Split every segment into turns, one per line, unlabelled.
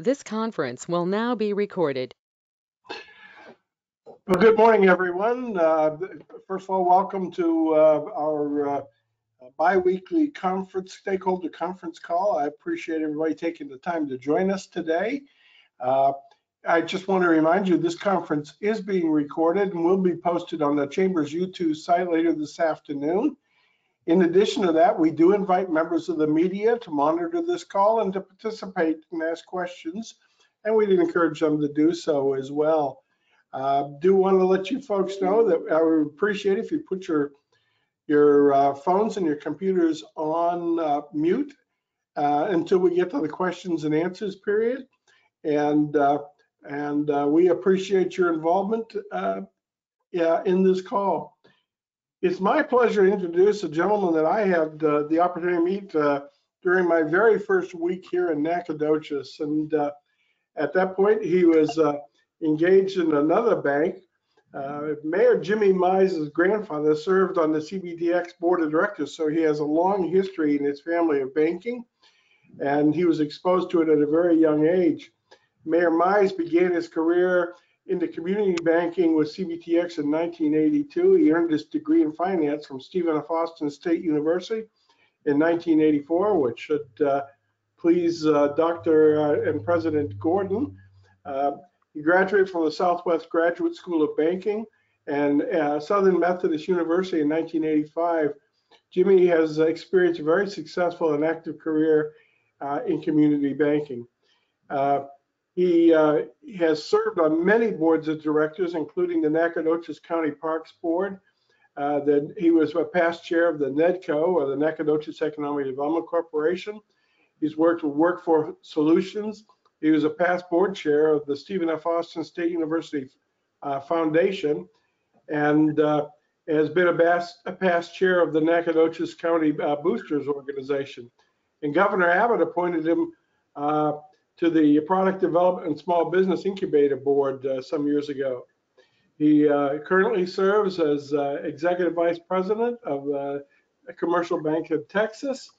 This conference will now be recorded.
Well, good morning, everyone. Uh, First of all, welcome to uh, our uh, bi-weekly conference, stakeholder conference call. I appreciate everybody taking the time to join us today. Uh, I just want to remind you, this conference is being recorded and will be posted on the Chamber's YouTube site later this afternoon. In addition to that, we do invite members of the media to monitor this call and to participate and ask questions, and we'd encourage them to do so as well. Uh, do want to let you folks know that I would appreciate if you put your your uh, phones and your computers on uh, mute uh, until we get to the questions and answers period. And uh, and uh, we appreciate your involvement yeah, in this call. It's my pleasure to introduce a gentleman that I had uh, the opportunity to meet uh, during my very first week here in Nacogdoches. And uh, at that point, he was uh, engaged in another bank. Uh, Mayor Jimmy Mize's grandfather served on the CBTX board of directors, so he has a long history in his family of banking, and he was exposed to it at a very young age. Mayor Mize began his career into community banking with CBTX in 1982. He earned his degree in finance from Stephen F. Austin State University in 1984, which should uh, please uh, Dr. Uh, and President Gordon. Uh, he graduated from the Southwest Graduate School of Banking and uh, Southern Methodist University in 1985. Jimmy has experienced a very successful and active career uh, in community banking. He, uh, has served on many boards of directors, including the Nacogdoches County Parks Board. Uh, he was a past chair of the NEDCO, or the Nacogdoches Economic Development Corporation. He's worked with Workforce Solutions. He was a past board chair of the Stephen F. Austin State University uh, Foundation, and uh, has been a past, a past, chair of the Nacogdoches County uh, Boosters Organization. And Governor Abbott appointed him uh, to the Product Development and Small Business Incubator Board uh, some years ago. He uh, currently serves as uh, Executive Vice President of uh, Commercial Bank of Texas.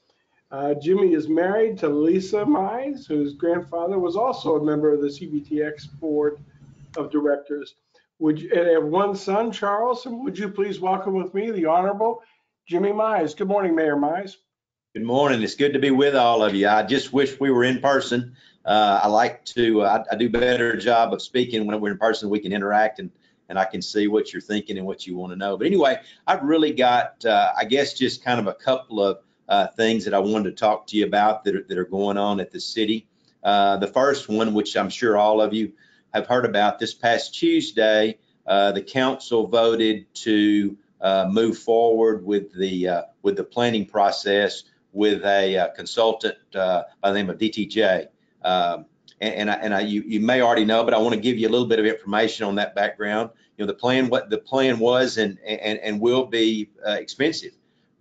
Uh, Jimmy is married to Lisa Mize, whose grandfather was also a member of the CBTX Board of Directors. Would you, and have one son, Charles, and would you please welcome with me the Honorable Jimmy Mize. Good morning, Mayor Mize.
Good morning. It's good to be with all of you. I just wish we were in person. Uh, I like to, uh, I, I, do better job of speaking when we're in person. We can interact and, and I can see what you're thinking and what you want to know. But anyway, I've really got, uh, I guess, just kind of a couple of uh, things that I wanted to talk to you about that are, that are going on at the city. Uh, the first one, which I'm sure all of you have heard about, this past Tuesday, uh, the council voted to move forward with the with the planning process with a consultant by the name of DTJ. Um, and, and, I, and I, you, you may already know, but I want to give you a little bit of information on that background. You know, the plan, what the plan was and, and, and will be uh, expensive,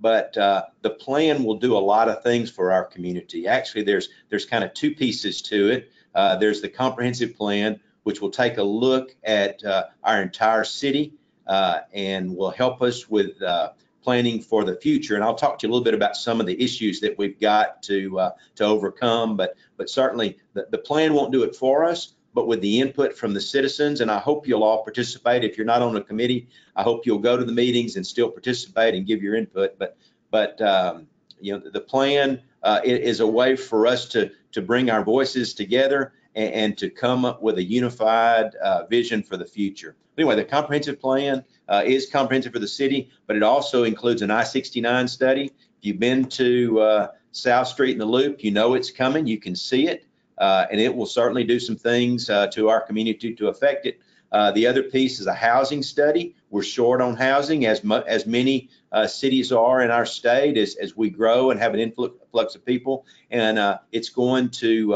but uh, the plan will do a lot of things for our community. Actually, there's, there's kind of two pieces to it. Uh, there's the comprehensive plan, which will take a look at uh, our entire city uh, and will help us with uh, planning for the future. And I'll talk to you a little bit about some of the issues that we've got to uh, to overcome. But but certainly the, the plan won't do it for us, but with the input from the citizens, and I hope you'll all participate. If you're not on a committee, I hope you'll go to the meetings and still participate and give your input. But but um, you know the plan uh, is a way for us to to bring our voices together and, and to come up with a unified uh, vision for the future. Anyway, the comprehensive plan uh, is comprehensive for the city, but it also includes an I-69 study. If you've been to uh, South Street in the Loop, you know it's coming. You can see it, uh, and it will certainly do some things uh, to our community to affect it. Uh, the other piece is a housing study. We're short on housing, as as many uh, cities are in our state, as, as we grow and have an influx of people. And it's going to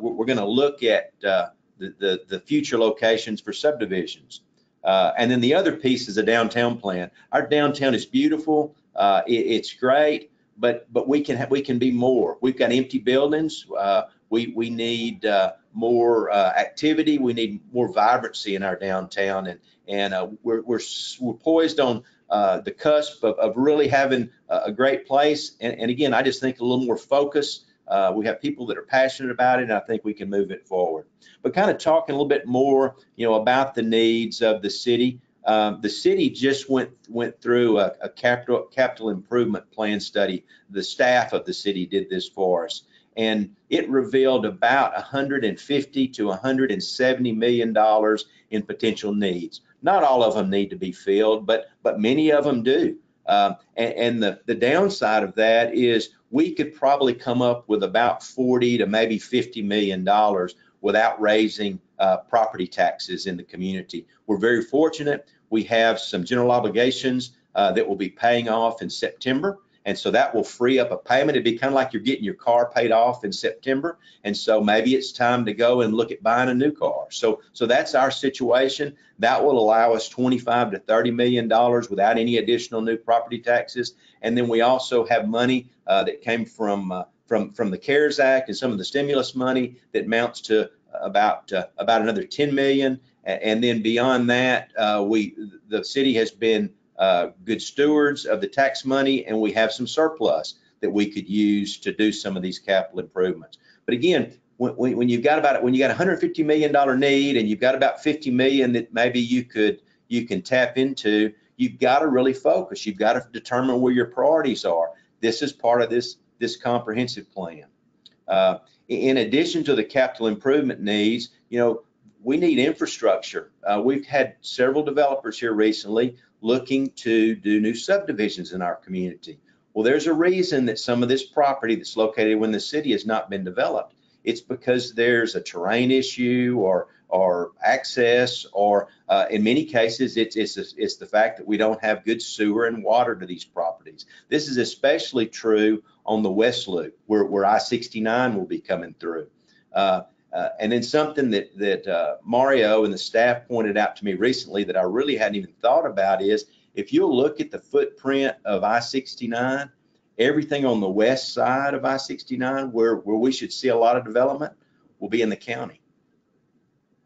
we're going to look at the, the, the future locations for subdivisions. Uh, and then the other piece is a downtown plan. Our downtown is beautiful. Uh, it, it's great, but but we can have, we can be more. We've got empty buildings. Uh, we we need uh, more uh, activity. We need more vibrancy in our downtown, and and uh, we're, we're we're poised on the cusp of, of really having a, a great place. And, and, again, I just think a little more focus Uh, we have people that are passionate about it, and I think we can move it forward. But kind of talking a little bit more, you know, about the needs of the city. Um, the city just went went through a, a capital capital improvement plan study. The staff of the city did this for us, and it revealed about 150 to 170 million dollars in potential needs. Not all of them need to be filled, but but many of them do. Um, and, and the the downside of that is we could probably come up with about 40 to maybe 50 million dollars without raising uh, property taxes in the community. We're very fortunate. We have some general obligations uh, that will be paying off in September. And so that will free up a payment. It'd be kind of like you're getting your car paid off in September. And so maybe it's time to go and look at buying a new car. So, so that's our situation. That will allow us 25 to 30 million dollars without any additional new property taxes. And then we also have money uh, that came from uh, from from the CARES Act and some of the stimulus money that amounts to about uh, about another 10 million. And then beyond that, uh, we the city has been uh, good stewards of the tax money, and we have some surplus that we could use to do some of these capital improvements. But again, when, when you've got about when you got 150 million dollar need, and you've got about 50 million that maybe you could you can tap into, you've got to really focus. You've got to determine where your priorities are. This is part of this this comprehensive plan. Uh, in addition to the capital improvement needs, you know, we need infrastructure. Uh, we've had several developers here recently looking to do new subdivisions in our community. Well, there's a reason that some of this property that's located when the city has not been developed. It's because there's a terrain issue or or access, or uh, in many cases, it's, it's, it's the fact that we don't have good sewer and water to these properties. This is especially true on the West Loop, where, where I-69 will be coming through. Uh, uh, and then something that that uh, Mario and the staff pointed out to me recently that I really hadn't even thought about is if you'll look at the footprint of I-69, everything on the west side of I-69 where where we should see a lot of development will be in the county.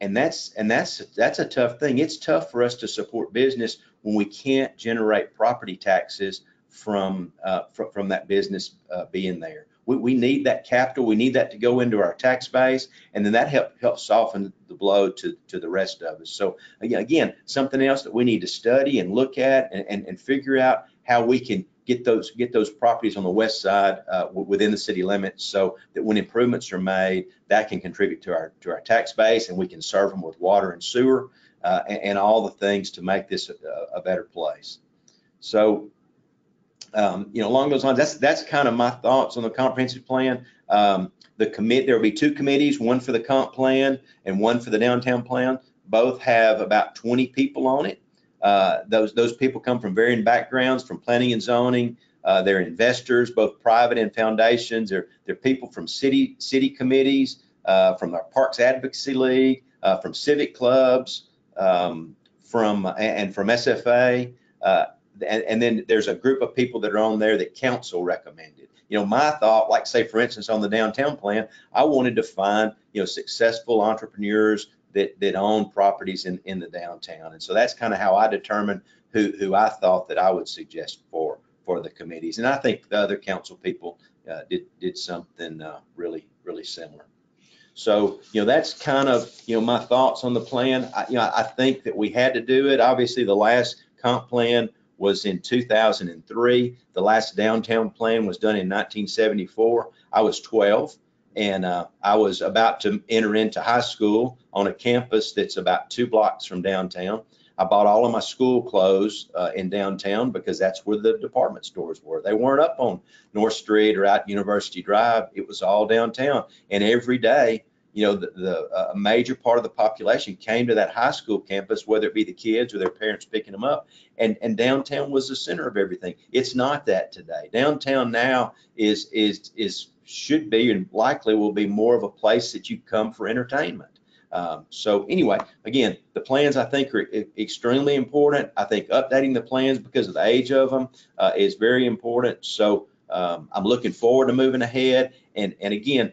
And that's and that's that's a tough thing. It's tough for us to support business when we can't generate property taxes from uh, from, from that business uh, being there we, we need that capital. We need that to go into our tax base, and then that help helps soften the blow to to the rest of us. So again, something else that we need to study and look at and, and, and figure out how we can get those get those properties on the west side uh, within the city limits so that when improvements are made that can contribute to our to our tax base and we can serve them with water and sewer uh, and, and, all the things to make this a, a better place so um, you know, along those lines, that's that's kind of my thoughts on the comprehensive plan. Um, the commit there will be two committees, one for the comp plan and one for the downtown plan. Both have about 20 people on it. Uh, those those people come from varying backgrounds, from planning and zoning. Uh, they're investors, both private and foundations. They're they're people from city city committees, uh, from our Parks Advocacy League, uh, from civic clubs, um, from and from SFA. And, and then there's a group of people that are on there that council recommended. You know, my thought, like say for instance on the downtown plan, I wanted to find you know successful entrepreneurs that that own properties in in the downtown, and so that's kind of how I determined who who I thought that I would suggest for for the committees, and I think the other council people uh, did did something uh, really really similar. So, you know, that's kind of, you know, my thoughts on the plan. I, you know, I think that we had to do it. Obviously, the last comp plan was in 2003. The last downtown plan was done in 1974. I was 12 and uh, I was about to enter into high school on a campus that's about two blocks from downtown. I bought all of my school clothes uh, in downtown because that's where the department stores were. They weren't up on North Street or out University Drive. It was all downtown. And every day you know, the, the a major part of the population came to that high school campus, whether it be the kids or their parents picking them up. And, and downtown was the center of everything. It's not that today. Downtown now is, is, is, should be and likely will be more of a place that you come for entertainment. Um, so anyway, again, the plans I think are extremely important. I think updating the plans because of the age of them uh, is very important. So um, I'm looking forward to moving ahead. And, and again,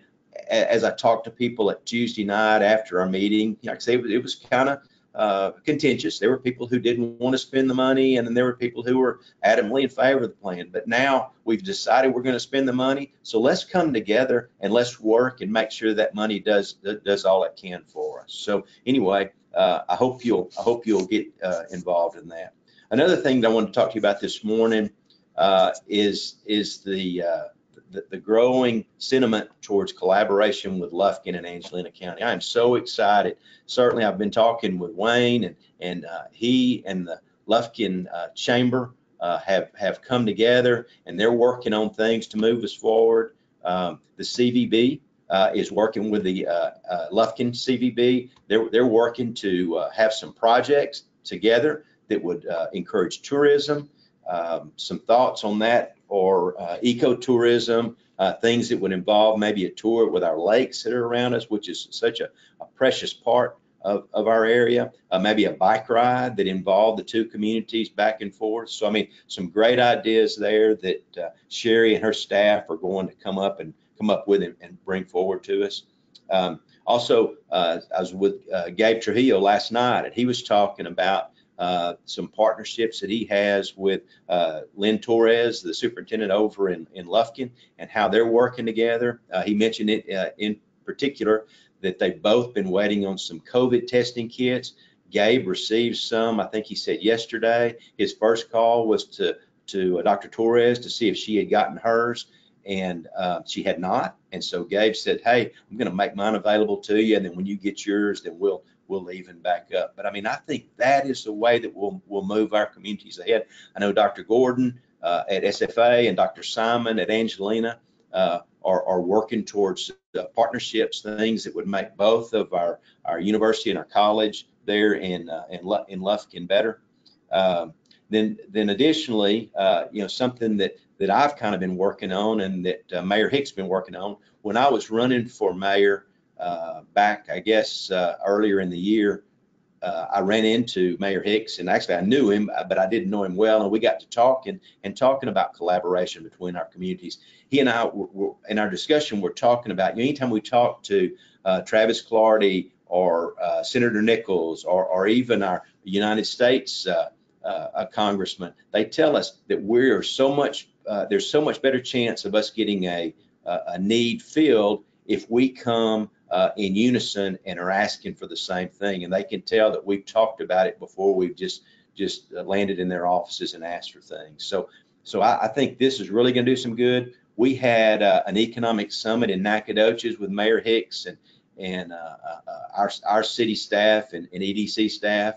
as I talked to people at Tuesday night after our meeting, like I say, it was, kind of uh, contentious. There were people who didn't want to spend the money, and then there were people who were adamantly in favor of the plan. But now we've decided we're going to spend the money, so let's come together and let's work and make sure that money does does all it can for us. So anyway, uh, I hope you'll I hope you'll get uh, involved in that. Another thing that I want to talk to you about this morning uh, is is the, uh, the, the growing sentiment towards collaboration with Lufkin and Angelina County. I am so excited. Certainly, I've been talking with Wayne, and and uh, he and the Lufkin uh, Chamber uh, have have come together, and they're working on things to move us forward. Um, the CVB uh, is working with the uh, uh, Lufkin CVB. They're, they're working to uh, have some projects together that would uh, encourage tourism. Um, some thoughts on that or uh, ecotourism, uh, things that would involve maybe a tour with our lakes that are around us, which is such a, a precious part of, of our area. Uh, maybe a bike ride that involved the two communities back and forth. So, I mean, some great ideas there that uh, Sherry and her staff are going to come up and come up with and, and bring forward to us. Um, also, uh, I was with uh, Gabe Trujillo last night, and he was talking about uh, some partnerships that he has with uh, Lynn Torres, the superintendent over in, in Lufkin, and how they're working together. Uh, he mentioned it uh, in particular that they've both been waiting on some COVID testing kits. Gabe received some, I think he said yesterday. His first call was to, to Dr. Torres to see if she had gotten hers and uh, she had not. And so Gabe said, "Hey, I'm going to make mine available to you, and then when you get yours, then we'll we'll even back up." But I mean, I think that is the way that we'll we'll move our communities ahead. I know Dr. Gordon uh, at SFA and Dr. Simon at Angelina uh, are are working towards partnerships, things that would make both of our our university and our college there in uh, in, in Lufkin better. Um, then, then additionally, uh, you know, something that that I've kind of been working on and that uh, Mayor Hicks been working on. When I was running for mayor uh, back, I guess uh, earlier in the year, uh, I ran into Mayor Hicks, and actually I knew him, uh, but I didn't know him well. And we got to talking and talking about collaboration between our communities. He and I, were, were, in our discussion, we're talking about you know, anytime we talk to uh, Travis Clardy or Senator Nichols or, or even our United States a congressman, they tell us that we are so much uh, there's so much better chance of us getting a, a need filled if we come uh, in unison and are asking for the same thing. And they can tell that we've talked about it before we've just just landed in their offices and asked for things. So so I, I think this is really going to do some good. We had uh, an economic summit in Nacogdoches with Mayor Hicks and and uh, uh, uh, our our city staff and, and EDC staff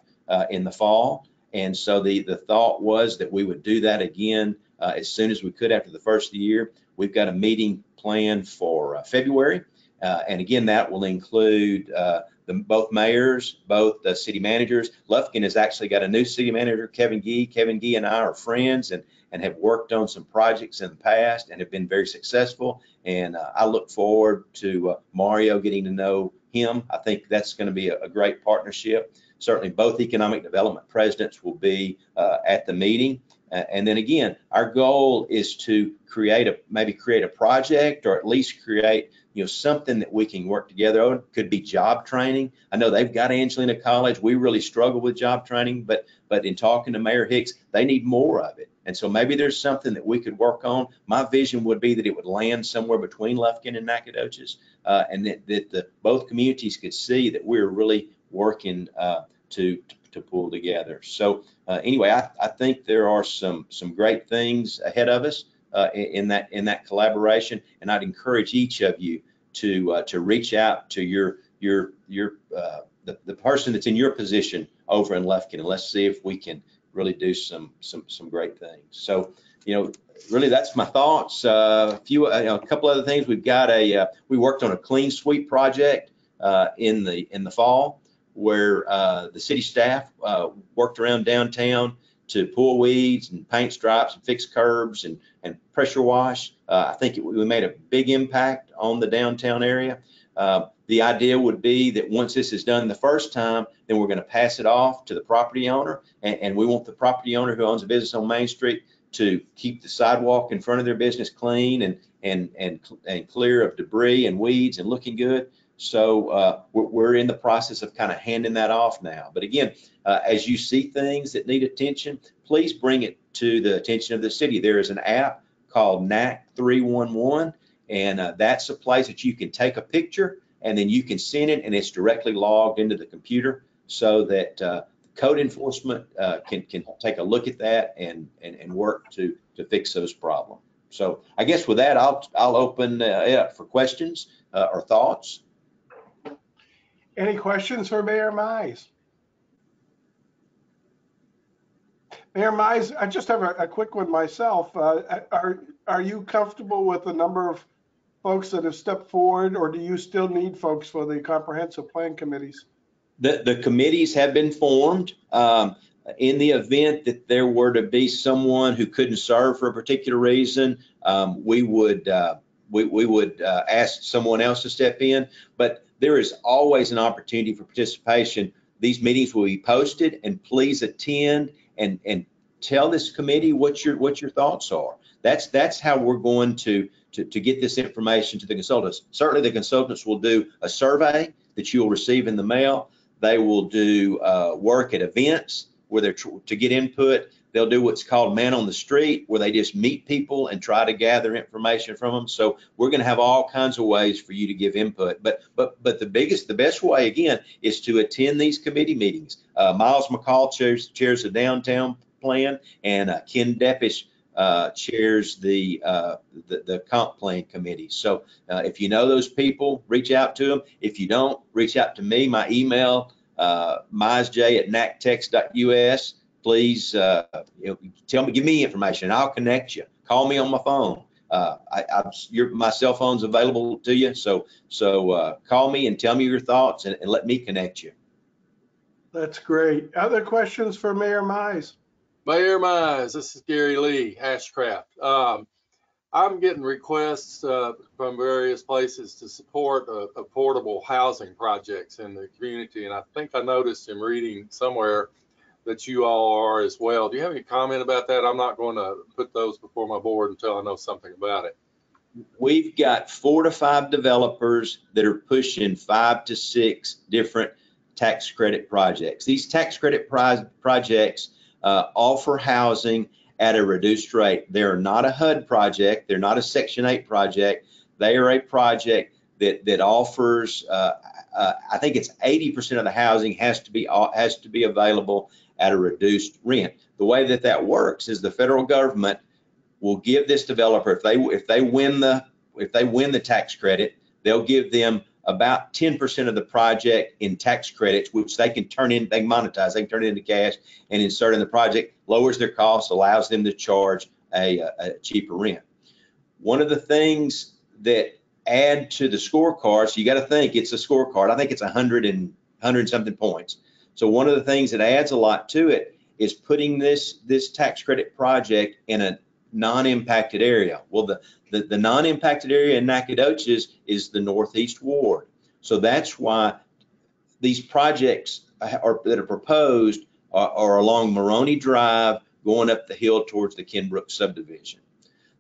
in the fall. And so the the thought was that we would do that again uh, as soon as we could after the first of the year. We've got a meeting planned for uh, February. Uh, and again, that will include uh, the, both mayors, both the city managers. Lufkin has actually got a new city manager, Kevin Gee. Kevin Gee and I are friends and, and have worked on some projects in the past and have been very successful. And uh, I look forward to uh, Mario getting to know him. I think that's going to be a, a, great partnership. Certainly, both economic development presidents will be uh, at the meeting. And then again, our goal is to create a maybe create a project or at least create you know something that we can work together on. Could be job training. I know they've got Angelina College. We really struggle with job training, but but in talking to Mayor Hicks, they need more of it. And so maybe there's something that we could work on. My vision would be that it would land somewhere between Lufkin and Nacogdoches, uh, and that, that the, both communities could see that we're really working uh, to, to to pull together. So uh, anyway, I, I think there are some some great things ahead of us uh, in that in that collaboration, and I'd encourage each of you to uh, to reach out to your your your uh, the, the person that's in your position over in Lufkin, and let's see if we can really do some some some great things. So you know, really that's my thoughts. Uh, a few, uh, you know, a couple other things. We've got a we worked on a clean sweep project in the in the fall where uh, the city staff uh, worked around downtown to pull weeds and paint stripes and fix curbs and, and pressure wash. Uh, I think it, we made a big impact on the downtown area. Uh, the idea would be that once this is done the first time, then we're going to pass it off to the property owner. And, and we want the property owner who owns a business on Main Street to keep the sidewalk in front of their business clean and, and, and, and clear of debris and weeds and looking good. So uh, we're, in the process of kind of handing that off now. But again, uh, as you see things that need attention, please bring it to the attention of the city. There is an app called NAC 311, and uh, that's a place that you can take a picture and then you can send it, and it's directly logged into the computer so that uh, code enforcement uh, can can take a look at that and and, and work to to fix those problems. So I guess with that, I'll I'll open uh, it up for questions or thoughts.
Any questions for Mayor Mize? Mayor Mize, I just have a, a quick one myself. Uh, Are, are you comfortable with the number of folks that have stepped forward, or do you still need folks for the comprehensive plan committees?
The, the committees have been formed. Um, in the event that there were to be someone who couldn't serve for a particular reason, um, we would, uh, we, we would uh, ask someone else to step in. But there is always an opportunity for participation. These meetings will be posted and please attend and, and tell this committee what your, what your thoughts are. That's, that's how we're going to, to, to get this information to the consultants. Certainly the consultants will do a survey that you'll receive in the mail. They will do uh, work at events where they're to get input. They'll do what's called man on the street, where they just meet people and try to gather information from them. So we're going to have all kinds of ways for you to give input. But but but the biggest, the best way again is to attend these committee meetings. Uh, Miles McCall chairs chairs the downtown plan, and uh, Ken Depish uh, chairs the, uh, the, the comp plan committee. So uh, if you know those people, reach out to them. If you don't, reach out to me. My email, uh, mizej at nactx.us. Please, uh, you know, tell me, give me information, and I'll connect you. Call me on my phone. Uh, I, I, your, my cell phone's available to you, so so uh, call me and tell me your thoughts, and, and let me connect you.
That's great. Other questions for Mayor Mize?
Mayor Mize, this is Gary Lee, Ashcraft. Um, I'm getting requests uh, from various places to support uh, affordable housing projects in the community, and I think I noticed in reading somewhere that you all are as well. Do you have any comment about that? I'm not going to put those before my board until I know something about it.
We've got four to five developers that are pushing five to six different tax credit projects. These tax credit projects uh, offer housing at a reduced rate. They're not a HUD project. They're not a Section 8 project. They are a project that that offers. Uh, uh, I think it's 80% of the housing has to be has to be available at a reduced rent. The way that that works is the federal government will give this developer if they if they win the if they win the tax credit, they'll give them about 10% of the project in tax credits, which they can turn in, they monetize, they can turn it into cash and insert in the project, lowers their costs, allows them to charge a, a cheaper rent. One of the things that add to the scorecard, so you got to think it's a scorecard. I think it's 100 and 100 something points. So one of the things that adds a lot to it is putting this this tax credit project in a non-impacted area. Well, the, the, the non-impacted area in Nacogdoches is the Northeast Ward. So that's why these projects are, that are proposed are, are along Maroney Drive, going up the hill towards the Kenbrook subdivision.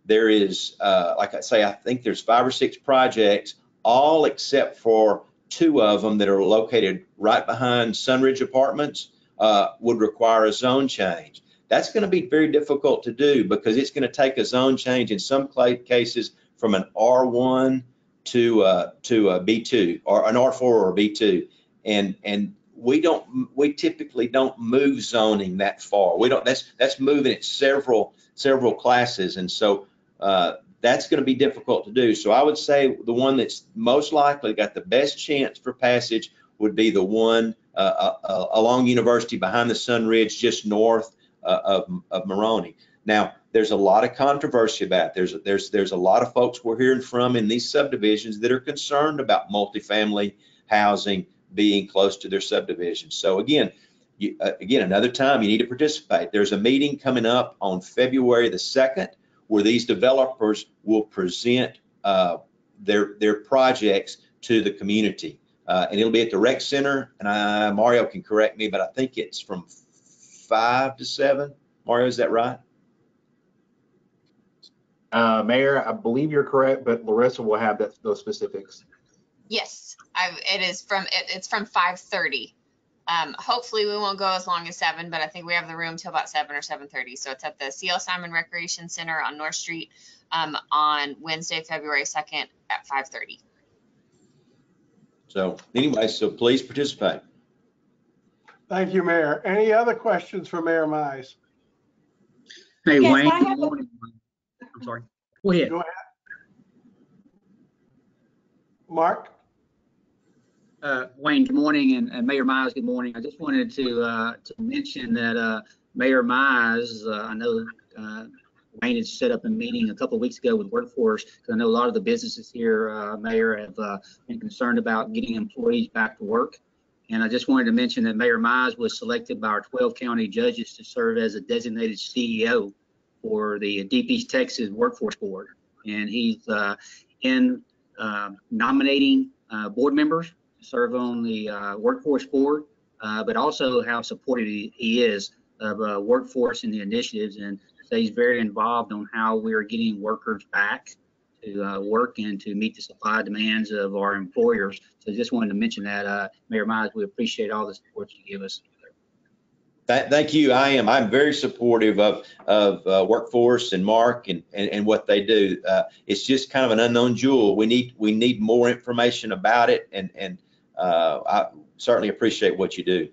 There is, uh, like I say, I think there's five or six projects, all except for two of them that are located right behind Sunridge Apartments, uh, would require a zone change. That's going to be very difficult to do because it's going to take a zone change in some cases from an R1 to uh, to a B2 or an R4 or a B2, and and we don't we typically don't move zoning that far. We don't. That's that's moving it several several classes, and so uh, that's going to be difficult to do. So I would say the one that's most likely got the best chance for passage would be the one uh, uh, uh along University behind the Sun Ridge, just north uh, of, of Maroney. Now, there's a lot of controversy about it. There's, there's, there's a lot of folks we're hearing from in these subdivisions that are concerned about multifamily housing being close to their subdivisions. So again, you, uh, again, another time you need to participate. There's a meeting coming up on February the 2nd where these developers will present uh, their, their projects to the community. Uh, and it'll be at the rec center. And I, Mario can correct me, but I think it's from five to seven. Mario, is that right?
Uh, Mayor, I believe you're correct, but Larissa will have that, those specifics. Yes, I, it is from, it, it's from five thirty. Um, hopefully we won't go as long as seven, but I think we have the room till about seven or seven thirty. So it's at the CL Simon Recreation Center on North Street, um, on Wednesday, February second at five thirty.
So anyway, so please participate.
Thank you, Mayor. Any other questions for Mayor Mize?
Hey,
Yes,
Wayne,
I
good
have a-
morning. I'm sorry. Go ahead.
Go ahead. Mark?
Uh, Wayne, good morning, and and Mayor Mize, good morning. I just wanted to, uh, to mention that, uh, Mayor Mize, uh, I know, uh, Wayne had set up a meeting a couple of weeks ago with Workforce because I know a lot of the businesses here, uh, Mayor, have, been concerned about getting employees back to work. And I just wanted to mention that Mayor Mize was selected by our 12 county judges to serve as a designated CEO for the Deep East Texas Workforce Board. And he's, in, nominating, board members serve on the uh, workforce board, uh, but also how supportive he, is of uh, workforce and the initiatives, and so he's very involved on how we are getting workers back to uh, work and to meet the supply demands of our employers. So just wanted to mention that, uh, Mayor Mize, we appreciate all the support you give us.
Thank you. I am. I'm very supportive of, of uh, Workforce and Mark and, and, and what they do. Uh, It's just kind of an unknown jewel. We need, we need more information about it and, and uh, I certainly appreciate what you do.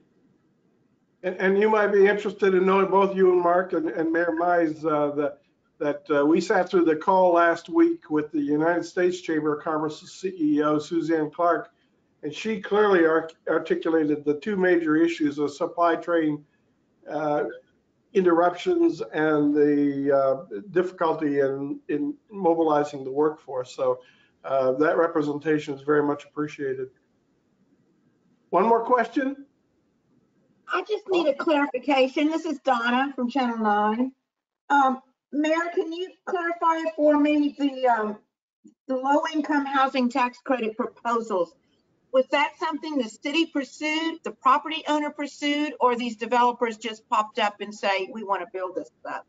And, and you might be interested in knowing, both you and Mark and, and Mayor Mize, uh, that, that uh, we sat through the call last week with the United States Chamber of Commerce's CEO, Suzanne Clark, and she clearly articulated the two major issues of supply chain uh, interruptions and the uh, difficulty in, in mobilizing the workforce. So uh, that representation is very much appreciated. One more question?
I just need a clarification. This is Donna from Channel 9. Um, Mayor, can you clarify for me the, um, the low-income housing tax credit proposals? Was that something the city pursued, the property owner pursued, or these developers just popped up and say, we want to build this stuff?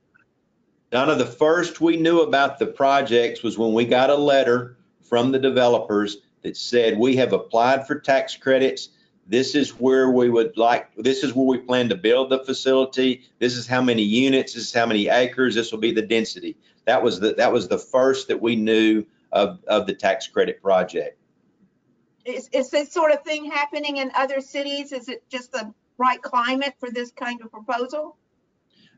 Donna, the first we knew about the projects was when we got a letter from the developers that said, we have applied for tax credits. This is where we would like, this is where we plan to build the facility. This is how many units, this is how many acres, this will be the density. That was the, that was the first that we knew of, of the tax credit project.
Is, is this sort of thing happening in other cities? Is it just the right climate for this kind of proposal?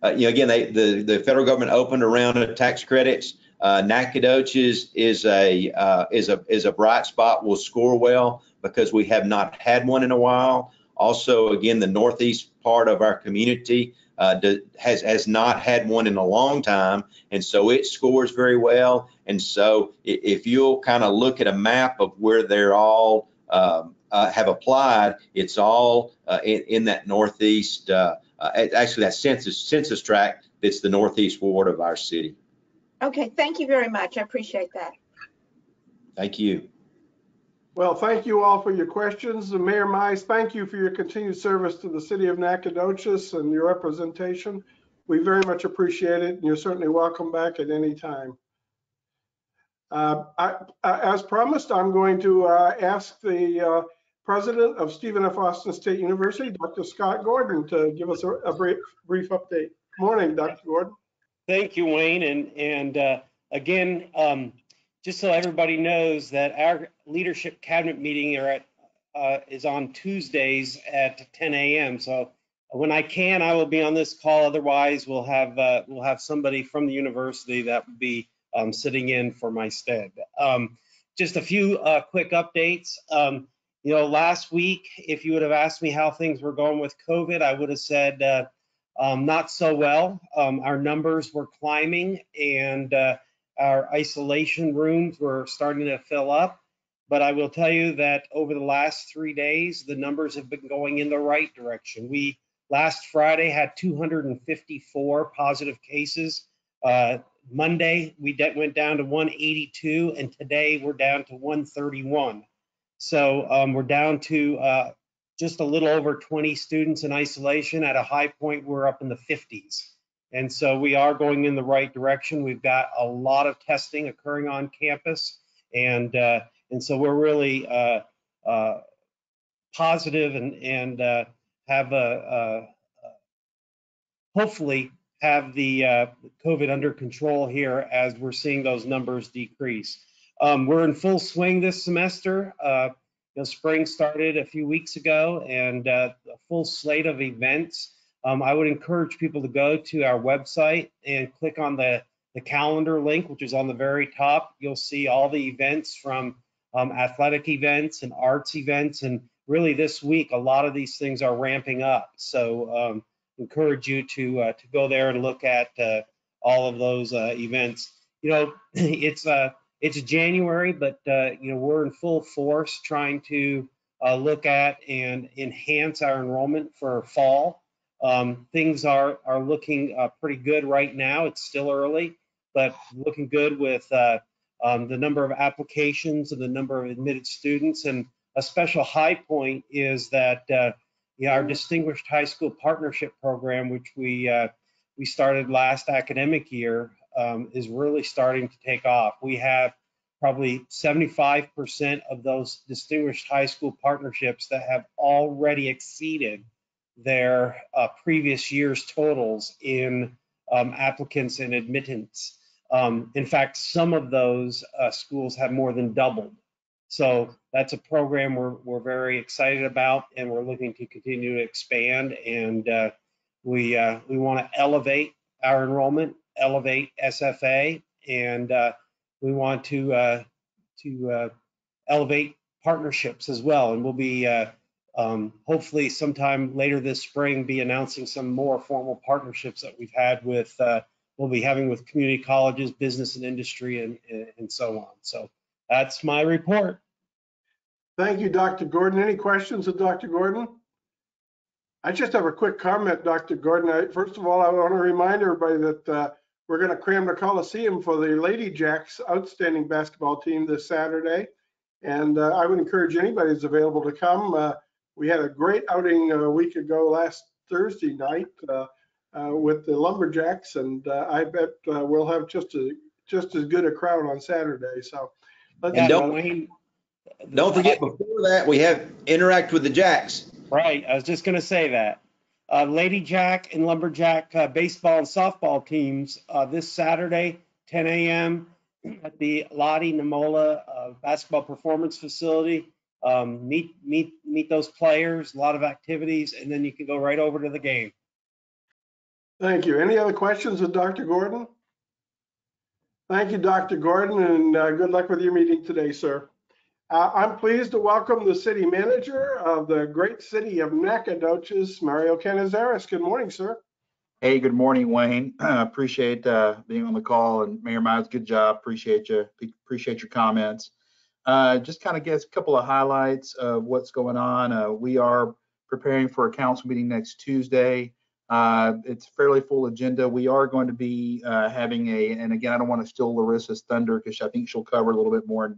Uh, you know, again, they, the, the federal government opened around a round of tax credits. Uh, Nacogdoches is a, uh, is a, is a bright spot, will score well because we have not had one in a while. Also, again, the northeast part of our community, uh, do- has, has not had one in a long time. And so it scores very well. And so if you'll kind of look at a map of where they're all, um, uh, have applied, it's all, uh, in, in that northeast, uh, actually that census, census tract that's the northeast ward of our city.
Okay, thank you very much. I appreciate that.
Thank you.
Well, thank you all for your questions. And Mayor Mize, thank you for your continued service to the city of Nacogdoches and your representation. We very much appreciate it, and you're certainly welcome back at any time. Uh, I- I- As promised, I'm going to uh, ask the uh, president of Stephen F. Austin State University, Dr. Scott Gordon, to give us a a brief brief update. Morning, Dr. Gordon.
Thank you, Wayne. And, and uh, again, um, just so everybody knows that our leadership cabinet meeting at, uh, is on Tuesdays at 10 a.m. So when I can, I will be on this call. Otherwise, we'll have, uh, we'll have somebody from the university that will be um, sitting in for my stead. Um, just a few uh, quick updates. Um, you know, last week, if you would have asked me how things were going with COVID, I would have said, uh, um, not so well. Um, our numbers were climbing and uh, our isolation rooms were starting to fill up. But I will tell you that over the last three days, the numbers have been going in the right direction. We last Friday had 254 positive cases. Uh, Monday, we went down to 182, and today we're down to 131. So um, we're down to uh, just a little over 20 students in isolation. At a high point, we're up in the 50s. And so we are going in the right direction. We've got a lot of testing occurring on campus. And uh, And so we're really uh, uh, positive and, and uh, have a, hopefully have the uh, COVID under control here as we're seeing those numbers decrease. Um, We're in full swing this semester. You know, spring started a few weeks ago and uh, a full slate of events. Um, I would encourage people to go to our website and click on the, the calendar link, which is on the very top. You'll see all the events from um, athletic events and arts events. And really this week, a lot of these things are ramping up. So um, encourage you to, uh, to go there and look at uh, all of those uh, events. You know, it's, uh, it's January, but, uh, you know, we're in full force trying to uh, look at and enhance our enrollment for fall. Um, things are are looking uh, pretty good right now. It's still early, but looking good with uh, um, the number of applications and the number of admitted students. And a special high point is that uh, you know, our distinguished high school partnership program, which we uh, we started last academic year, um, is really starting to take off. We have probably 75% of those distinguished high school partnerships that have already exceeded their uh, previous year's totals in um, applicants and admittance. Um, in fact, some of those uh, schools have more than doubled. So that's a program we're, we're very excited about and we're looking to continue to expand. And uh, we, uh, we want to elevate our enrollment, elevate SFA, and uh, we want to, uh, to uh, elevate partnerships as well. And we'll be uh, um, hopefully sometime later this spring be announcing some more formal partnerships that we've had with uh, we'll be having with community colleges business and industry and, and so on so that's my report
Thank you, Dr. Gordon. Any questions of Dr. Gordon? I just have a quick comment, Dr. Gordon. I- First of all, I want to remind everybody that uh, we're going to cram the Coliseum for the Lady Jacks outstanding basketball team this Saturday. And uh, I would encourage anybody who's available to come. Uh, We had a great outing a week ago, last Thursday night, uh, uh, with the Lumberjacks, and uh, I bet uh, we'll have just a, just as good a crowd on Saturday, so. let's,
yeah,
don't-
uh,
Wayne,
Don't forget, before that, we have Interact with the Jacks.
right i was just going to say that uh, lady jack and lumberjack uh, baseball and softball teams uh, this saturday 10 a.m at the lottie namola uh, basketball performance facility um, meet meet meet those players a lot of activities and then you can go right over to the game
Thank you. Any other questions of Dr. Gordon? Thank you, Dr. Gordon, and uh, good luck with your meeting today, sir. Uh, I'm pleased to welcome the city manager of the great city of Nacogdoches, Mario Canizares. Good morning, sir.
Hey, good morning, Wayne. Appreciate uh, being on the call and Mayor Mize, good job. Appreciate you. Appreciate your comments. Uh, Just kind of get a couple of highlights of what's going on. Uh, We are preparing for a council meeting next Tuesday. Uh, It's fairly full agenda. We are going to be uh, having a, and again, I don't want to steal Larissa's thunder because I think she'll cover a little bit more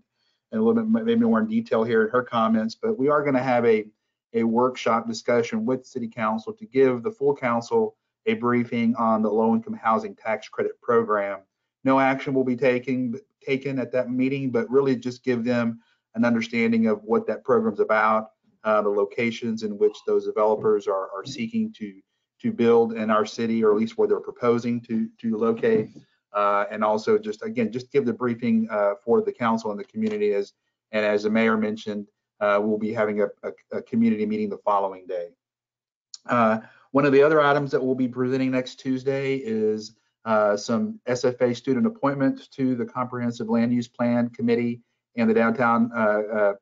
and a little bit maybe more in detail here in her comments, but we are going to have a, a workshop discussion with city council to give the full council a briefing on the low-income housing tax credit program. No action will be taken, taken at that meeting, but really just give them an understanding of what that program's about, uh, the locations in which those developers are, are seeking to, to build in our city, or at least where they're proposing to, to locate. Uh, and also just, again, just give the briefing, uh, for the council and the community as, and as the mayor mentioned, uh, we'll be having a, a, a community meeting the following day. Uh, one of the other items that we'll be presenting next Tuesday is uh, some SFA student appointments to the Comprehensive Land Use Plan Committee and the Downtown uh,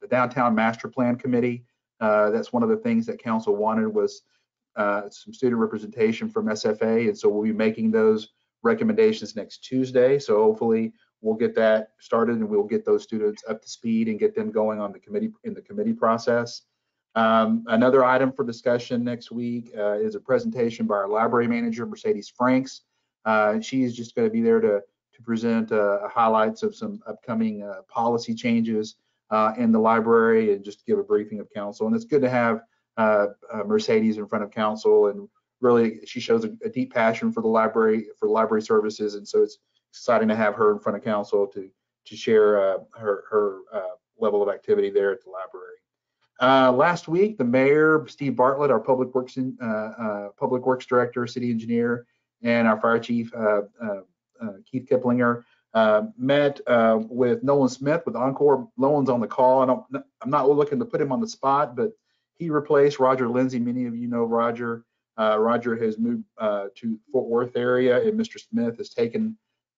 the Downtown Master Plan Committee. That's one of the things that council wanted was uh, some student representation from SFA, and so we'll be making those recommendations next Tuesday. So hopefully we'll get that started and we'll get those students up to speed and get them going on the committee in the committee process. Um, another item for discussion next week uh, is a presentation by our library manager, Mercedes Franks. Uh, she's just going to be there to, to present uh, highlights of some upcoming uh, policy changes uh, in the library and just give a briefing of council. And it's good to have uh, Mercedes in front of council and really she shows a, a, deep passion for the library, for library services. And so it's exciting to have her in front of council to to share uh, her, her uh, level of activity there at the library. Uh, last week, the mayor, Steve Bartlett, our public works, in, uh, uh, public works director, city engineer, and our fire chief, uh, uh, uh, Keith Kiplinger, uh, met uh, with Nolan Smith with Oncor. Nolan's on the call. I don't, I'm not looking to put him on the spot, but he replaced Roger Lindsay. Many of you know Roger. Uh, Roger has moved uh, to Fort Worth area, and Mr. Smith has taken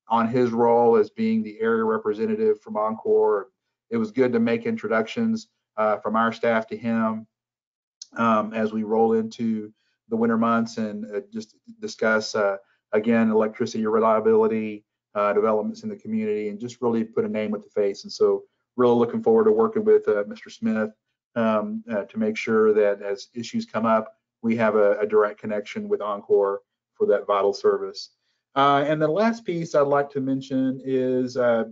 on his role as being the area representative from Oncor. It was good to make introductions uh, from our staff to him um, as we roll into the winter months and uh, just discuss uh, again electricity reliability, uh, developments in the community, and just really put a name with the face. And so, really looking forward to working with Mr. Smith um, uh, to make sure that as issues come up, we have a, a direct connection with Oncor for that vital service. Uh, and the last piece I'd like to mention is, uh,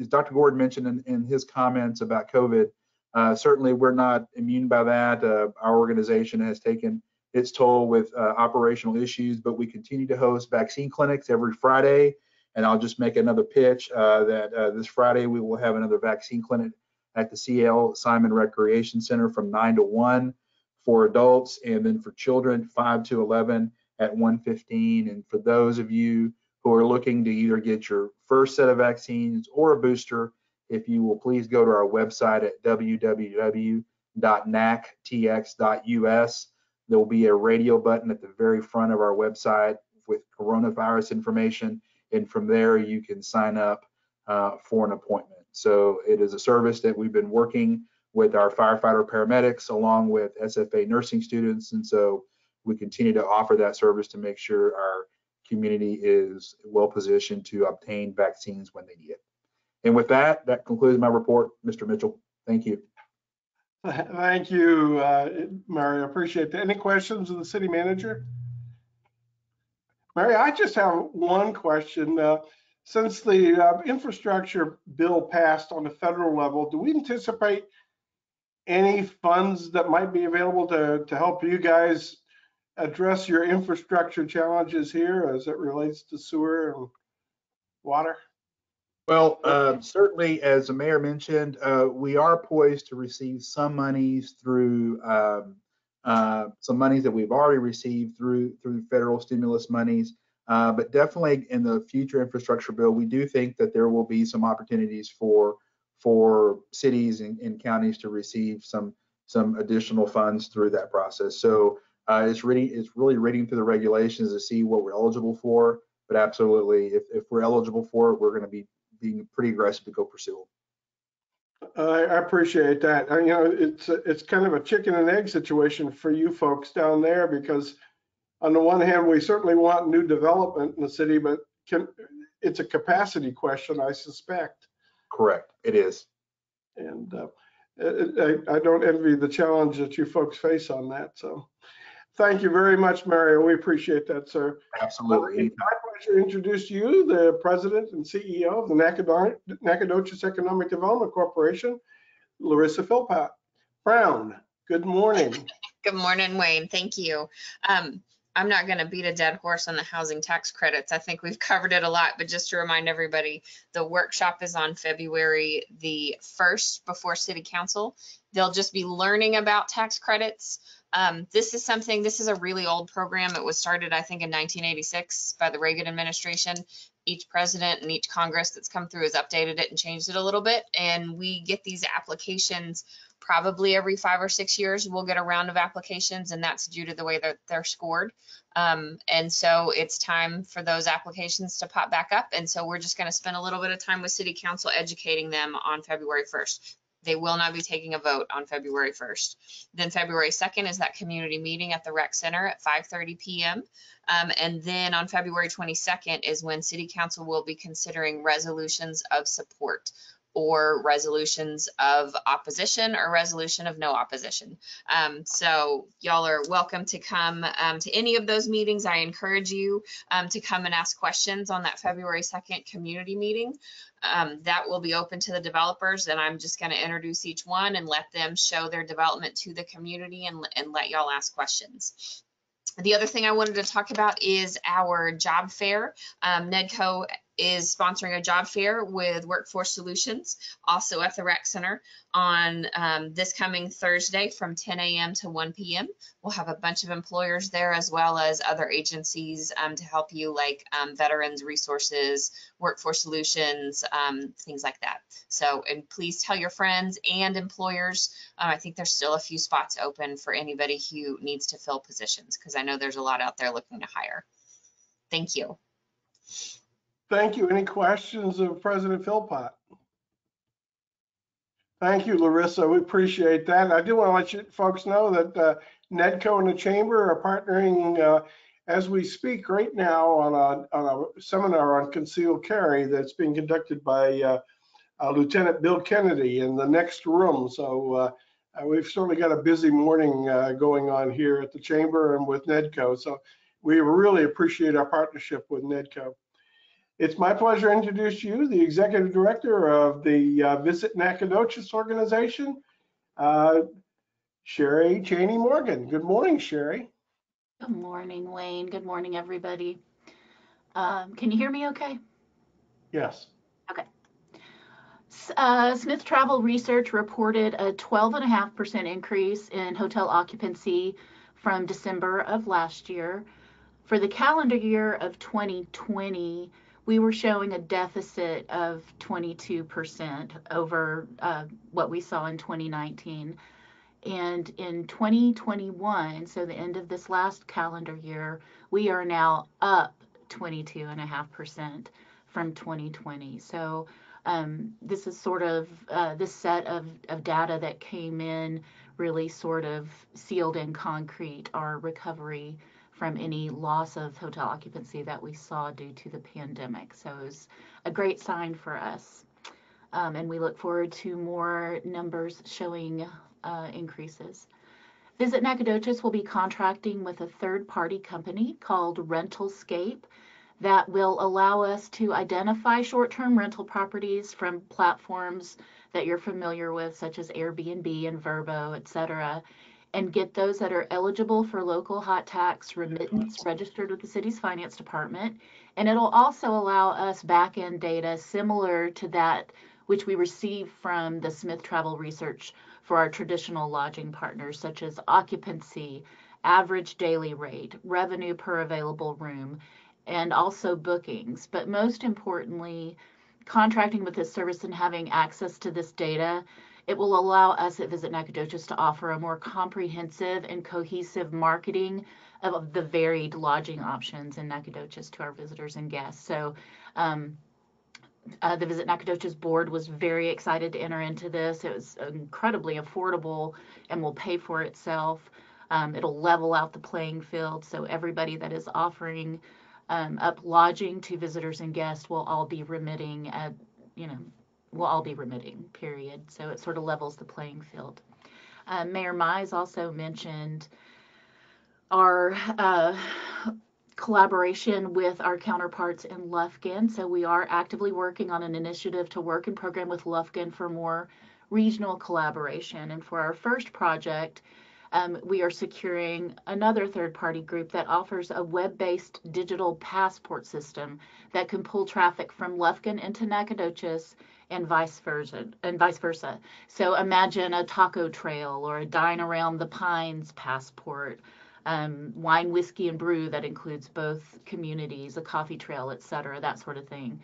as Dr. Gordon mentioned in, in his comments about COVID, uh, certainly we're not immune by that. Uh, our organization has taken its toll with uh, operational issues, but we continue to host vaccine clinics every Friday. And I'll just make another pitch that this Friday we will have another vaccine clinic at the CL Simon Recreation Center from 9 to 1 for adults and then for children 5 to 11 at 115. And for those of you who are looking to either get your first set of vaccines or a booster, if you will please go to our website at www.nactx.us. There will be a radio button at the very front of our website with coronavirus information. And from there, you can sign up uh, for an appointment. So it is a service that we've been working with our firefighter paramedics along with SFA nursing students. And so we continue to offer that service to make sure our community is well positioned to obtain vaccines when they need it. And with that, that concludes my report, Mr. Mitchell. Thank you.
Thank you, uh, Mary. I appreciate that. Any questions of the city manager? Mary, I just have one question. Uh, since the uh, infrastructure bill passed on the federal level, do we anticipate any funds that might be available to, to help you guys address your infrastructure challenges here as it relates to sewer and water?
Well, uh, certainly, as the mayor mentioned, uh, we are poised to receive some monies through um, uh, some monies that we've already received through through federal stimulus monies. Uh, but definitely in the future infrastructure bill, we do think that there will be some opportunities for for cities and, and counties to receive some some additional funds through that process. So uh, it's really it's really reading through the regulations to see what we're eligible for. But absolutely, if, if we're eligible for it, we're going to be being pretty aggressive to go pursue them.
I I appreciate that. Uh, You know, it's, it's kind of a chicken and egg situation for you folks down there because on the one hand, we certainly want new development in the city, but can, it's a capacity question, I suspect.
Correct, it is.
And uh, I, I don't envy the challenge that you folks face on that. So thank you very much, Mario. We appreciate that, sir.
Absolutely.
It's my pleasure to introduce you, the president and CEO of the Nacogdoches Nacogdoches Economic Development Corporation, Larissa Philpot. Brown, good morning.
Good morning, Wayne. Thank you. Um, I'm not going to beat a dead horse on the housing tax credits. I think we've covered it a lot, but just to remind everybody, the workshop is on February the 1st before City Council. They'll just be learning about tax credits. Um, this is something, this is a really old program. It was started, I think, in 1986 by the Reagan administration. Each president and each Congress that's come through has updated it and changed it a little bit. And we get these applications probably every five or six years. We'll get a round of applications, and that's due to the way that they're scored. Um, and so it's time for those applications to pop back up. And so we're just going to spend a little bit of time with City Council educating them on February 1st. They will not be taking a vote on February 1st. Then February 2nd is that community meeting at the rec center at 5:30 PM. Um, and then on February 22nd is when City Council will be considering resolutions of support or resolutions of opposition or resolution of no opposition. Um, so y'all are welcome to come um, to any of those meetings. I encourage you um, to come and ask questions on that February 2nd community meeting. Um, that will be open to the developers and I'm just going to introduce each one and let them show their development to the community and, and let y'all ask questions. The other thing I wanted to talk about is our job fair. Um, Nedco is sponsoring a job fair with Workforce Solutions, also at the Rec Center on um, this coming Thursday from 10 a.m. to 1 p.m. We'll have a bunch of employers there as well as other agencies um, to help you, like um, Veterans Resources, Workforce Solutions, um, things like that. So, and please tell your friends and employers. Uh, I think there's still a few spots open for anybody who needs to fill positions because I know there's a lot out there looking to hire. Thank you.
Thank you. Any questions of President Philpot? Thank you, Larissa. We appreciate that. I do want to let you folks know that uh, NEDCO and the Chamber are partnering uh, as we speak right now on a, on a seminar on concealed carry that's being conducted by uh, uh, Lieutenant Bill Kennedy in the next room. So uh, uh, we've certainly got a busy morning uh, going on here at the Chamber and with NEDCO. So we really appreciate our partnership with NEDCO. It's my pleasure to introduce you, the Executive Director of the uh, Visit Nacogdoches Organization, uh, Sherry Cheney Morgan. Good morning, Sherry.
Good morning, Wayne. Good morning, everybody. Um, can you hear me okay?
Yes.
Okay. Uh, Smith Travel Research reported a 12.5% increase in hotel occupancy from December of last year. For the calendar year of 2020, we were showing a deficit of 22% over uh, what we saw in 2019. And in 2021, so the end of this last calendar year, we are now up 22.5% from 2020. So um, this is sort of uh, set of, of data that came in really sort of sealed in concrete our recovery from any loss of hotel occupancy that we saw due to the pandemic. So it was a great sign for us. Um, and we look forward to more numbers showing uh, increases. Visit Nacogdoches will be contracting with a third party company called Rentalscape that will allow us to identify short term rental properties from platforms that you're familiar with, such as Airbnb and Vrbo, et cetera, and get those that are eligible for local hot tax remittance registered with the city's finance department. And it'll also allow us back end data similar to that which we receive from the Smith Travel Research for our traditional lodging partners, such as occupancy, average daily rate, revenue per available room, and also bookings. But most importantly, contracting with this service and having access to this data, it will allow us at Visit Nacogdoches to offer a more comprehensive and cohesive marketing of the varied lodging options in Nacogdoches to our visitors and guests. So, um, uh, the Visit Nacogdoches board was very excited to enter into this. It was incredibly affordable and will pay for itself. Um, it'll level out the playing field, so everybody that is offering um, up lodging to visitors and guests will all be remitting at, you know, will all be remitting, period. So it sort of levels the playing field. Uh, Mayor Mize also mentioned our uh, collaboration with our counterparts in Lufkin. So we are actively working on an initiative to work and program with Lufkin for more regional collaboration. And for our first project, um, we are securing another third party group that offers a web based digital passport system that can pull traffic from Lufkin into Nacogdoches and vice versa and vice versa. So imagine a taco trail or a dine around the pines passport, um, wine, whiskey, and brew that includes both communities, a coffee trail, et cetera, that sort of thing.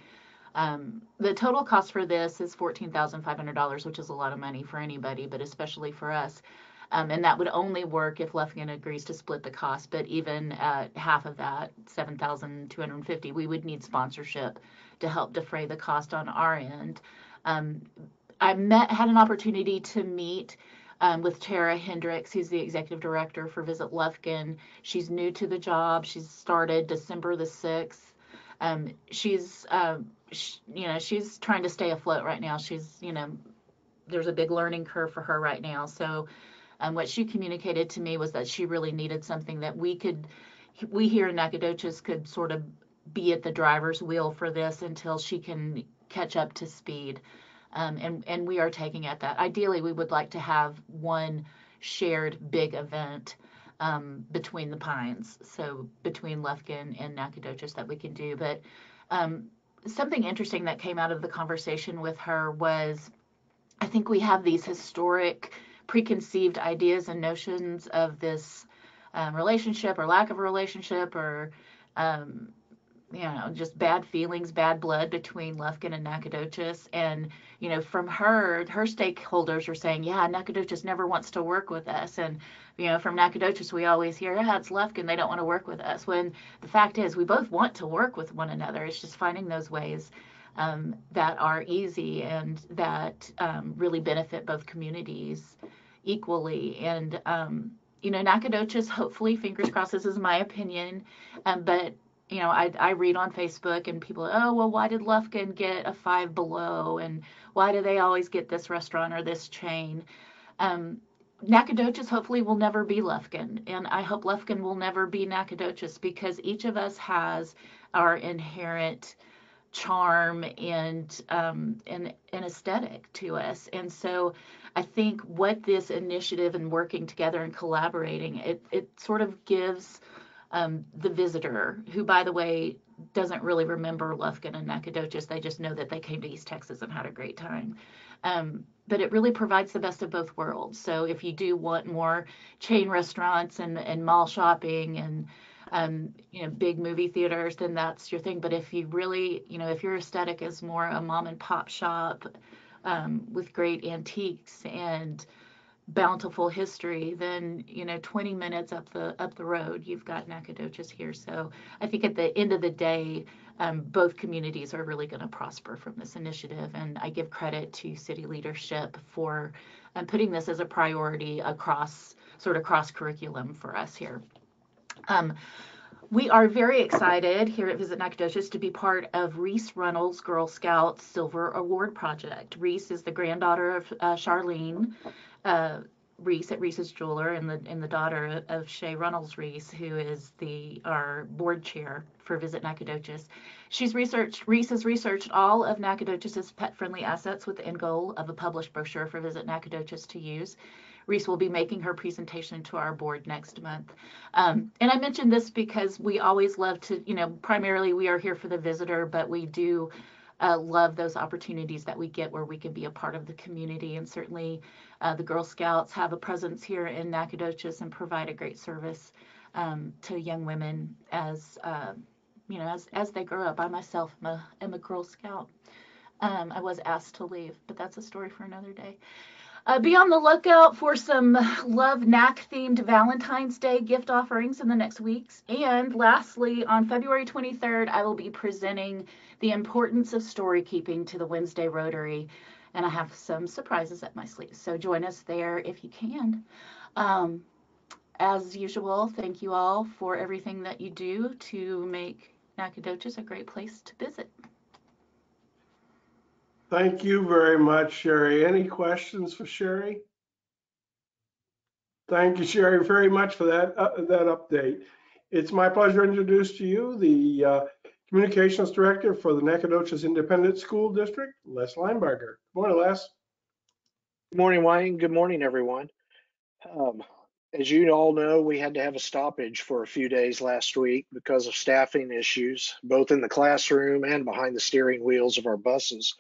Um, the total cost for this is $14,500, which is a lot of money for anybody, but especially for us. Um, and that would only work if Lufkin agrees to split the cost. But even at half of that, 7,250, we would need sponsorship to help defray the cost on our end. Um, I met had an opportunity to meet um, with Tara Hendricks, who's the executive director for Visit Lufkin. She's new to the job. She's started December the 6th. Um, she's, uh, sh- you know, she's trying to stay afloat right now. She's, you know, there's a big learning curve for her right now. So, um, what she communicated to me was that she really needed something that we could, we here in Nacogdoches could sort of be at the driver's wheel for this until she can catch up to speed. Um, and, and we are taking at that. Ideally, we would like to have one shared big event um, between the pines, so between Lufkin and Nacogdoches that we can do. But um, something interesting that came out of the conversation with her was I think we have these historic preconceived ideas and notions of this um, relationship or lack of a relationship or um, you know just bad feelings bad blood between lufkin and nacogdoches. And you know from her her stakeholders are saying yeah nacogdoches never wants to work with us. And you know from nacogdoches we always hear yeah it's lufkin. They don't want to work with us. When the fact is we both want to work with one another. It's just finding those ways um, that are easy and that um, really benefit both communities equally. And um, you know, Nacogdoches, hopefully, fingers crossed, this is my opinion, um, but you know, I, I read on Facebook and people, oh, well, why did Lufkin get a five below? And why do they always get this restaurant or this chain? Um, Nacogdoches hopefully will never be Lufkin. And I hope Lufkin will never be Nacogdoches because each of us has our inherent charm and um, and, and aesthetic to us. And so I think what this initiative and working together and collaborating, it, it sort of gives um, the visitor, who, by the way, doesn't really remember Lufkin and Nacogdoches. They just know that they came to East Texas and had a great time. Um, but it really provides the best of both worlds. So if you do want more chain restaurants and, and mall shopping and um, you know big movie theaters, then that's your thing. But if you really, you know, if your aesthetic is more a mom and pop shop um, with great antiques and bountiful history, then you know 20 minutes up the up the road, you've got Nacogdoches here. So I think at the end of the day, um, both communities are really going to prosper from this initiative, and I give credit to city leadership for um, putting this as a priority across sort of cross curriculum for us here. Um, we are very excited here at Visit Nacogdoches to be part of Reese Runnels Girl Scout Silver Award Project. Reese is the granddaughter of uh, Charlene uh, Reese at Reese's Jeweler and the and the daughter of Shay Runnels Reese, who is the our board chair for Visit Nacogdoches. She's researched Reese has researched all of Nacogdoches' pet-friendly assets with the end goal of a published brochure for Visit Nacogdoches to use. Reese will be making her presentation to our board next month. Um, and I mentioned this because we always love to, you know, primarily we are here for the visitor, but we do uh, love those opportunities that we get where we can be a part of the community. And certainly uh, the Girl Scouts have a presence here in Nacogdoches and provide a great service um, to young women as, uh, you know, as, as they grow up. I myself am a, am a Girl Scout. Um, I was asked to leave, but that's a story for another day. Uh, be on the lookout for some Love Nac themed Valentine's Day gift offerings in the next weeks. And lastly, on February 23rd, I will be presenting the importance of story keeping to the Wednesday Rotary. And I have some surprises up my sleeve. So join us there if you can. Um, as usual, thank you all for everything that you do to make Nacogdoches a great place to visit.
Thank you very much, Sherry. Any questions for Sherry? Thank you, Sherry, very much for that, uh, that update. It's my pleasure to introduce to you the uh, Communications Director for the Nacogdoches Independent School District, Les Linebarger. Good morning, Les.
Good morning, Wayne. Good morning, everyone. Um, as you all know, we had to have a stoppage for a few days last week because of staffing issues, both in the classroom and behind the steering wheels of our buses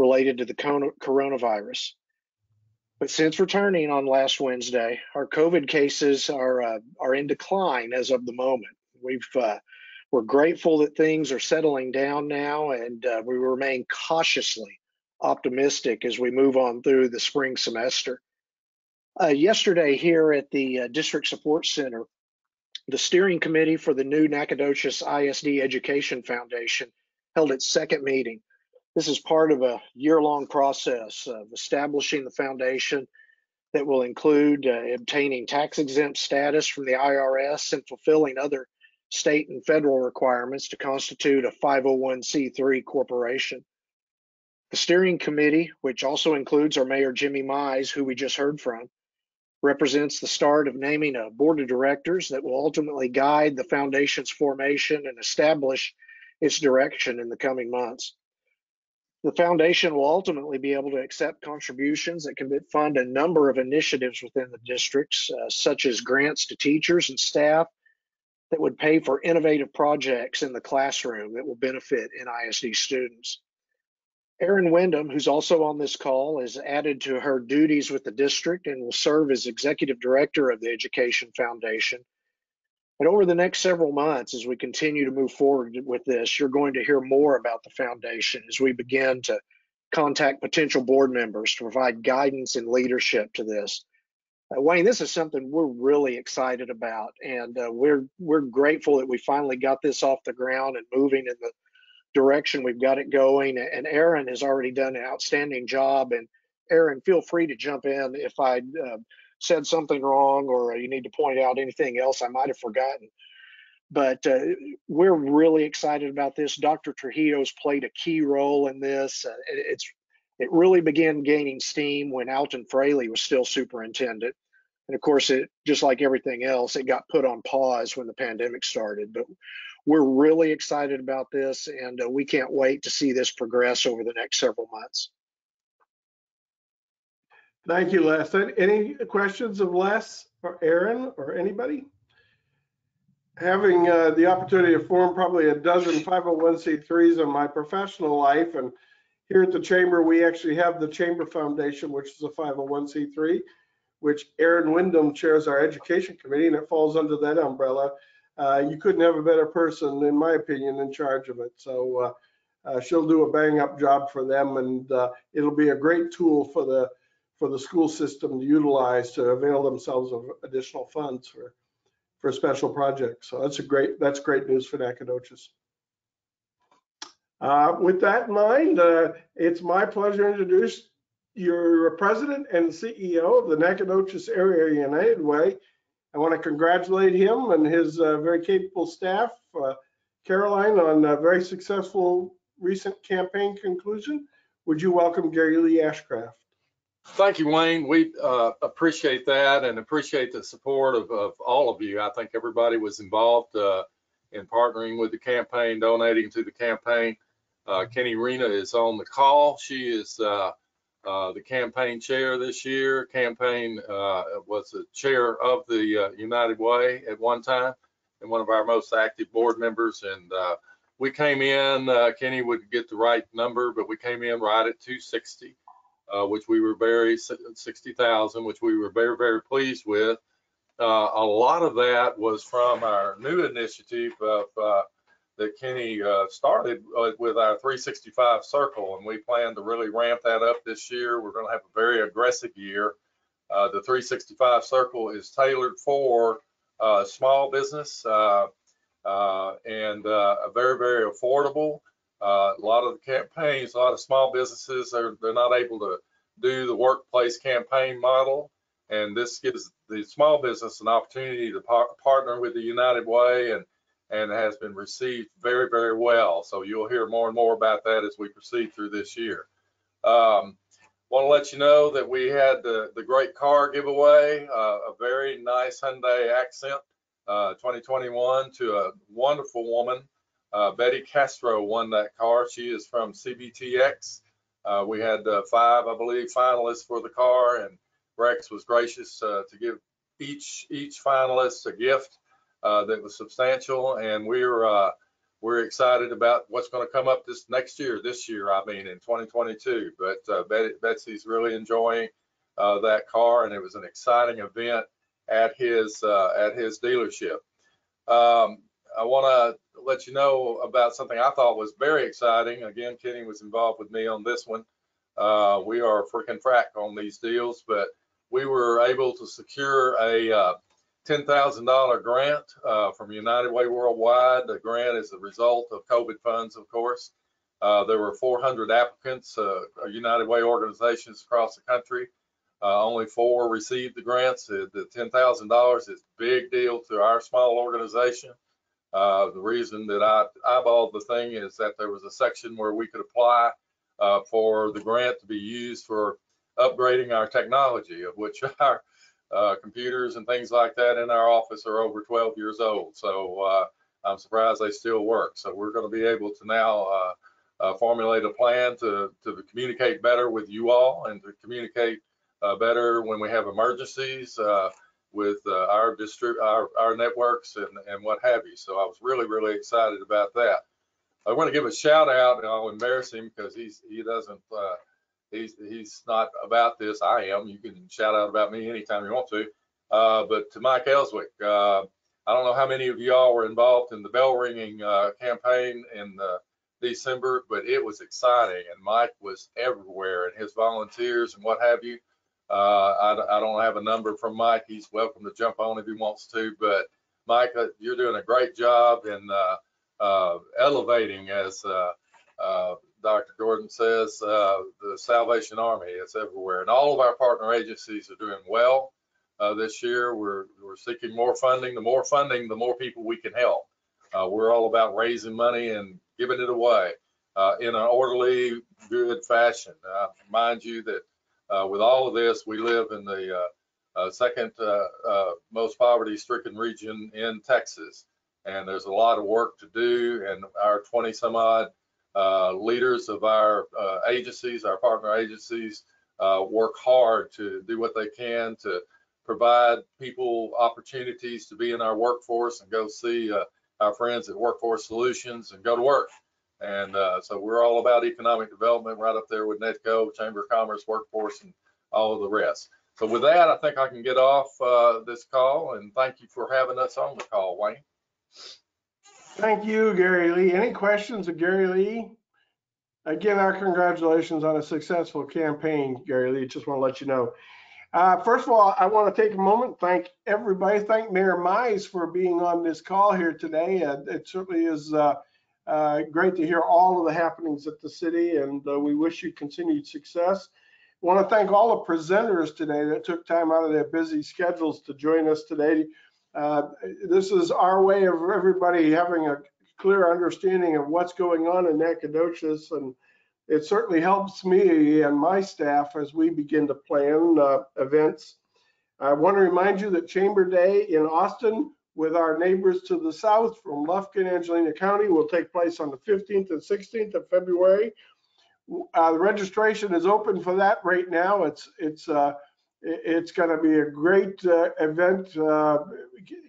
related to the coronavirus. But since returning on last Wednesday, our COVID cases are uh, are in decline as of the moment. We've uh, we're grateful that things are settling down now, and uh, we remain cautiously optimistic as we move on through the spring semester. Uh, yesterday, here at the uh, District Support Center, the steering committee for the new Nacogdoches ISD Education Foundation held its second meeting this is part of a year-long process of establishing the foundation that will include uh, obtaining tax exempt status from the IRS and fulfilling other state and federal requirements to constitute a 501c3 corporation. The steering committee, which also includes our mayor Jimmy Mize, who we just heard from, represents the start of naming a board of directors that will ultimately guide the foundation's formation and establish its direction in the coming months. The foundation will ultimately be able to accept contributions that can fund a number of initiatives within the districts, uh, such as grants to teachers and staff, that would pay for innovative projects in the classroom that will benefit NISD students. Erin Windham, who's also on this call, is added to her duties with the district and will serve as executive director of the Education Foundation. And over the next several months, as we continue to move forward with this, you're going to hear more about the foundation as we begin to contact potential board members to provide guidance and leadership to this. Uh, Wayne, this is something we're really excited about, and uh, we're we're grateful that we finally got this off the ground and moving in the direction we've got it going. And Erin has already done an outstanding job. And Erin, feel free to jump in if I uh, said something wrong or you need to point out anything else I might have forgotten. But uh, we're really excited about this. Dr. Trujillo's played a key role in this. Uh, it, it's it really began gaining steam when Alton Frailey was still superintendent. And of course, it just like everything else, it got put on pause when the pandemic started. But we're really excited about this, and uh, we can't wait to see this progress over the next several months.
Thank you, Les. Any questions of Les or Erin or anybody? Having uh, the opportunity to form probably a dozen 501c3s in my professional life, and here at the chamber, we actually have the Chamber Foundation, which is a 501c3, which Erin Windham chairs our education committee, and it falls under that umbrella. Uh, you couldn't have a better person, in my opinion, in charge of it. So uh, uh, she'll do a bang up job for them, and uh, it'll be a great tool for the for the school system to utilize to avail themselves of additional funds for for special projects. So that's a great that's great news for Nacogdoches. Uh, with that in mind, uh, it's my pleasure to introduce your president and CEO of the Nacogdoches Area United Way. I want to congratulate him and his uh, very capable staff, uh, Caroline, on a very successful recent campaign conclusion. Would you welcome Gary Lee Ashcraft?
Thank you, Wayne. We uh, appreciate that and appreciate the support of, of, all of you. I think everybody was involved uh, in partnering with the campaign, donating to the campaign. Uh, Kenny Rena is on the call. She is uh, uh, the campaign chair this year. Campaign uh, was the chair of the United Way at one time and one of our most active board members. And we came in, Kenny would get the right number, but we came in right at 260 uh, which we were very 60,000, which we were very very pleased with. Uh, a lot of that was from our new initiative of uh, that Kenny uh, started uh, with our 365 circle, and we plan to really ramp that up this year. We're going to have a very aggressive year. Uh, the 365 circle is tailored for small business and a very very affordable. Uh, a lot of the campaigns, a lot of small businesses, are they're not able to do the workplace campaign model, and this gives the small business an opportunity to par partner with the United Way, and and has been received very very well. So you'll hear more and more about that as we proceed through this year. Um, Want to let you know that we had the, the great car giveaway, uh, a very nice Hyundai Accent uh, 2021 to a wonderful woman uh, Betty Castro won that car. She is from CBTX. Uh, we had uh, five, I believe, finalists for the car, and Rex was gracious uh, to give each each finalist a gift uh, that was substantial, and we're uh, we're excited about what's going to come up this next year. This year, I mean, in 2022. But Betsy's really enjoying that car, and it was an exciting event at his at his dealership. Um, I want to let you know about something I thought was very exciting. Again, Kenny was involved with me on this one. Uh, we are freaking frack on these deals, but we were able to secure a uh, $10,000 grant uh, from United Way Worldwide. The grant is the result of COVID funds, of course. Uh, there were 400 applicants, uh, United Way organizations across the country. Uh, only four received the grants. The, the $10,000 is a big deal to our small organization. Uh, the reason that I eyeballed the thing is that there was a section where we could apply uh, for the grant to be used for upgrading our technology, of which our uh, computers and things like that in our office are over 12 years old. So uh, I'm surprised they still work. So we're going to be able to now uh, formulate a plan to, to communicate better with you all and to communicate better when we have emergencies with uh, our distrib, our, our networks and, and what have you. So I was really, really excited about that. I want to give a shout out, and I'll embarrass him because he's, he doesn't, uh, he's, he's not about this. I am. You can shout out about me anytime you want to. Uh, but to Mike Ellswick, uh, I don't know how many of y'all were involved in the bell ringing, uh, campaign in, December, but it was exciting and Mike was everywhere and his volunteers and what have you. Uh, I, I don't have a number from Mike. He's welcome to jump on if he wants to, but Mike, uh, you're doing a great job in, uh, elevating as, Dr. Gordon says, the Salvation Army. It's everywhere. And all of our partner agencies are doing well. Uh, this year, we're, we're seeking more funding. The more funding, the more people we can help. Uh, we're all about raising money and giving it away uh, in an orderly, good fashion. Mind you that uh, with all of this, we live in the uh, uh, second uh, most poverty-stricken region in Texas, and there's a lot of work to do. And our 20 some odd leaders of our agencies, our partner agencies, work hard to do what they can to provide people opportunities to be in our workforce and go see our friends at Workforce Solutions and go to work. And uh, so we're all about economic development right up there with NEDCO, Chamber of Commerce, Workforce, and all of the rest. So with that, I think I can get off uh, this call and thank you for having us on the call, Wayne.
Thank you, Gary Lee. Any questions of Gary Lee? Again, our congratulations on a successful campaign, Gary Lee. Just want to let you know. Uh, first of all, I want to take a moment, thank everybody, thank Mayor Mize for being on this call here today. Uh, it certainly is uh, uh, great to hear all of the happenings at the city, and uh, we wish you continued success. I want to thank all the presenters today that took time out of their busy schedules to join us today. Uh, this is our way of everybody having a clear understanding of what's going on in Nacogdoches, and it certainly helps me and my staff as we begin to plan uh, events. I want to remind you that Chamber Day in Austin with our neighbors to the south from Lufkin, Angelina County will take place on the 15th and 16th of February. Uh, the registration is open for that right now. It's it's uh, it's going to be a great uh, event uh,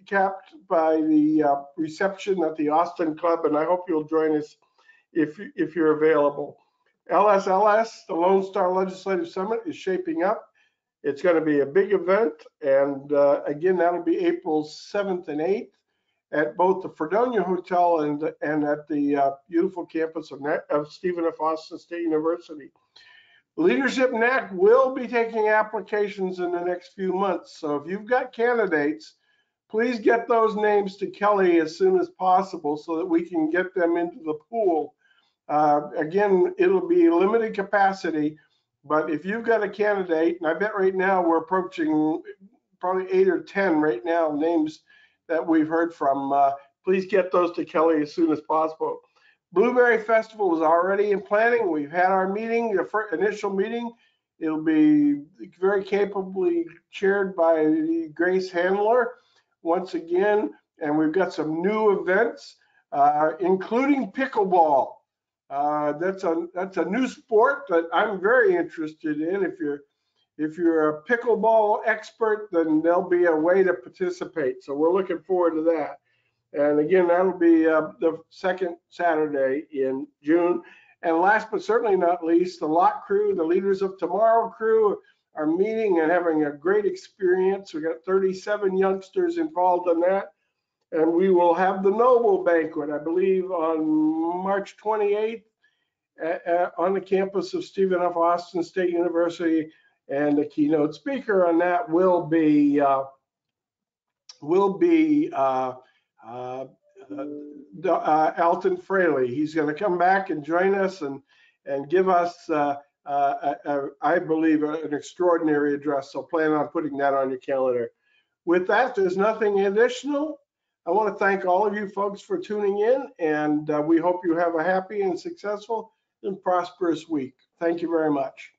capped by the uh, reception at the Austin Club, and I hope you'll join us if if you're available. LSLS, the Lone Star Legislative Summit, is shaping up. It's going to be a big event, and uh, again, that'll be April 7th and 8th at both the Fredonia Hotel and and at the uh, beautiful campus of, of Stephen F. Austin State University. Leadership NAC will be taking applications in the next few months, so if you've got candidates, please get those names to Kelly as soon as possible so that we can get them into the pool. Uh, again, it'll be limited capacity, but if you've got a candidate, and I bet right now we're approaching probably eight or 10 right now names that we've heard from, uh, please get those to Kelly as soon as possible. Blueberry Festival is already in planning. We've had our meeting, the first initial meeting. It'll be very capably chaired by Grace Handler once again, and we've got some new events, uh, including pickleball. Uh, that's a that's a new sport that I'm very interested in. If you're if you're a pickleball expert, then there'll be a way to participate. So we're looking forward to that. And again, that'll be uh, the second Saturday in June. And last but certainly not least, the lot crew, the leaders of tomorrow crew are meeting and having a great experience. We got 37 youngsters involved in that. And we will have the Noble Banquet, I believe, on March 28th at, at, on the campus of Stephen F. Austin State University. And the keynote speaker on that will be uh, will be uh, uh, uh, Alton Frailey. He's going to come back and join us and and give us, uh, uh, a, a, I believe, an extraordinary address. So plan on putting that on your calendar. With that, there's nothing additional. I want to thank all of you folks for tuning in, and uh, we hope you have a happy and successful and prosperous week. Thank you very much.